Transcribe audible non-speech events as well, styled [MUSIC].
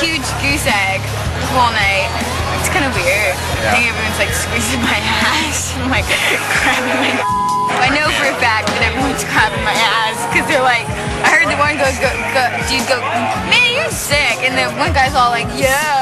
huge goose egg the whole night. It's kind of weird. I think everyone's like squeezing my [LAUGHS] ass and like grabbing my. [LAUGHS] I know for a fact that everyone's grabbing my ass because they're like, I heard the one go, go, go, dude go, man, you're sick, and the one guy's all like, yeah.